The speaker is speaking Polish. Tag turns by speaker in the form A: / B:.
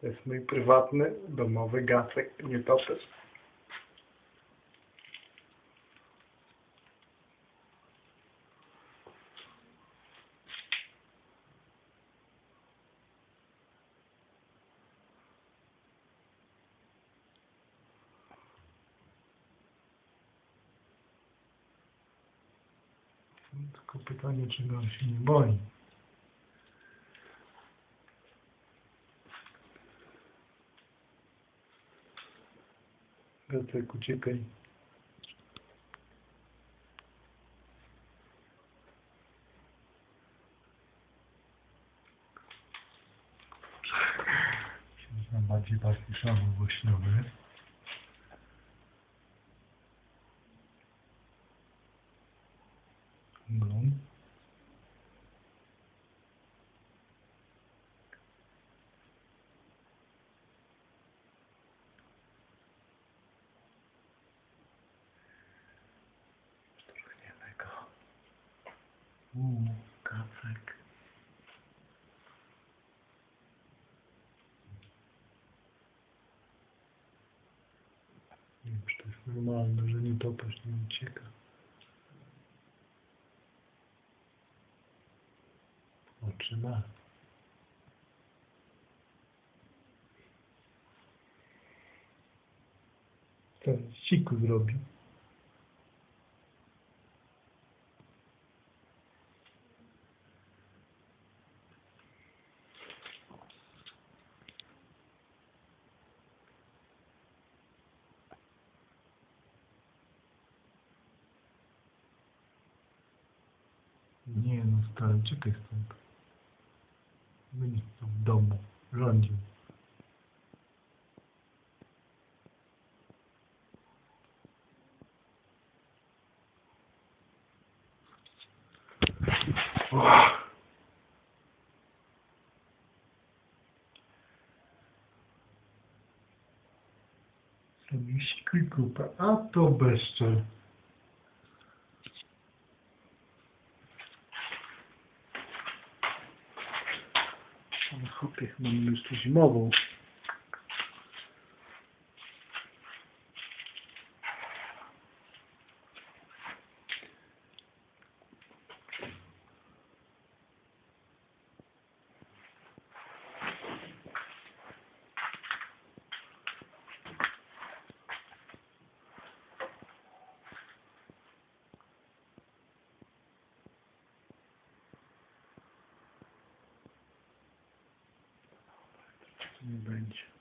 A: To jest mój prywatny, domowy gacek, nietoperz. Tylko pytanie, czy on się nie boi. Gacek, uciekaj. Można bardziej taki Uuu, kacek. Nie wiem, czy to jest normalne, że nietoperz nie ucieka. Oczy ma. Ten siku zrobił. Nie no stary, uciekaj stąd. Będzie tu w domu, rządził. Sobie sikuj kupę, a to bezczel. Ale chłopie, mam już tu zimową. Nie będzie.